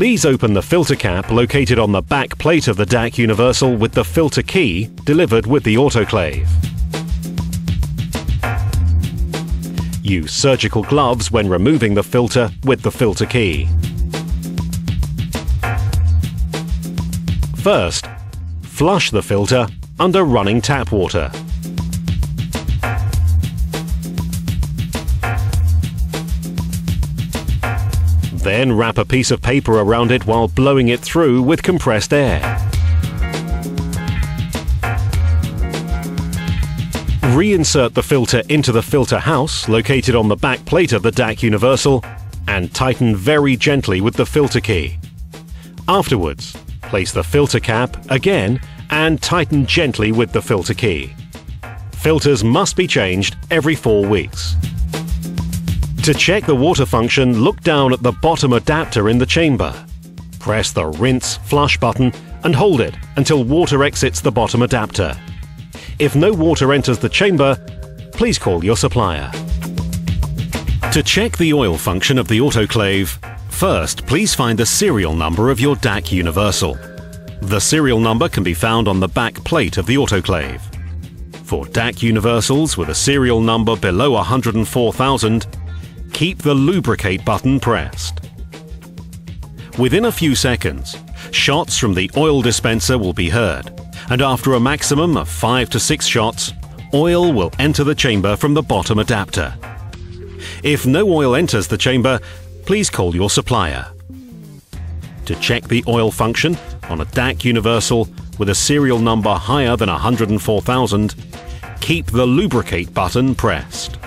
Please open the filter cap located on the back plate of the DAC Universal with the filter key delivered with the autoclave. Use surgical gloves when removing the filter with the filter key. First, flush the filter under running tap water. Then wrap a piece of paper around it while blowing it through with compressed air. Reinsert the filter into the filter house located on the back plate of the DAC Universal and tighten very gently with the filter key. Afterwards, place the filter cap again and tighten gently with the filter key. Filters must be changed every four weeks. To check the water function, look down at the bottom adapter in the chamber. Press the rinse flush button and hold it until water exits the bottom adapter. If no water enters the chamber, please call your supplier. To check the oil function of the autoclave, first please find the serial number of your DAC Universal. The serial number can be found on the back plate of the autoclave. For DAC Universals with a serial number below 104,000, keep the lubricate button pressed. Within a few seconds, shots from the oil dispenser will be heard, and after a maximum of 5 to 6 shots, oil will enter the chamber from the bottom adapter. If no oil enters the chamber, please call your supplier. To check the oil function on a DAC Universal with a serial number higher than 104,000, keep the lubricate button pressed.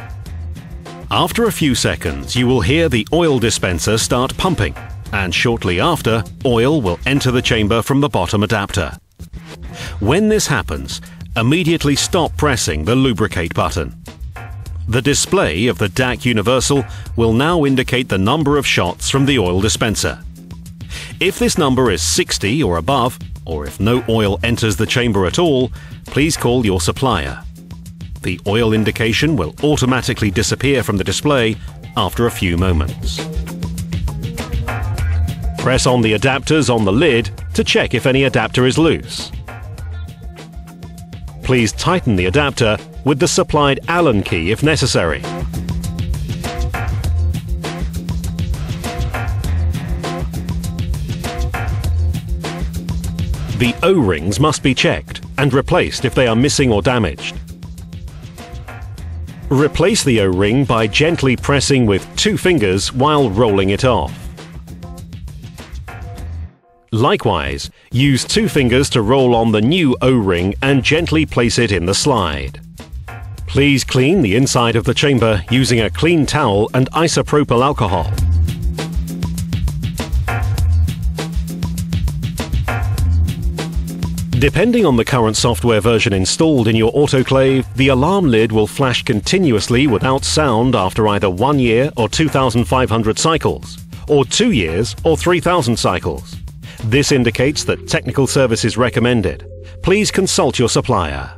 After a few seconds, you will hear the oil dispenser start pumping, and shortly after, oil will enter the chamber from the bottom adapter. When this happens, immediately stop pressing the lubricate button. The display of the DAC Universal will now indicate the number of shots from the oil dispenser. If this number is 60 or above, or if no oil enters the chamber at all, please call your supplier the oil indication will automatically disappear from the display after a few moments. Press on the adapters on the lid to check if any adapter is loose. Please tighten the adapter with the supplied Allen key if necessary. The O-rings must be checked and replaced if they are missing or damaged. Replace the O-ring by gently pressing with two fingers while rolling it off. Likewise, use two fingers to roll on the new O-ring and gently place it in the slide. Please clean the inside of the chamber using a clean towel and isopropyl alcohol. Depending on the current software version installed in your autoclave, the alarm lid will flash continuously without sound after either one year or 2,500 cycles, or two years or 3,000 cycles. This indicates that technical service is recommended. Please consult your supplier.